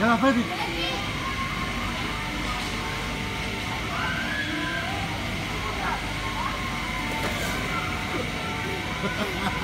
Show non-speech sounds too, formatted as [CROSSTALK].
يا فادي. [LAUGHS]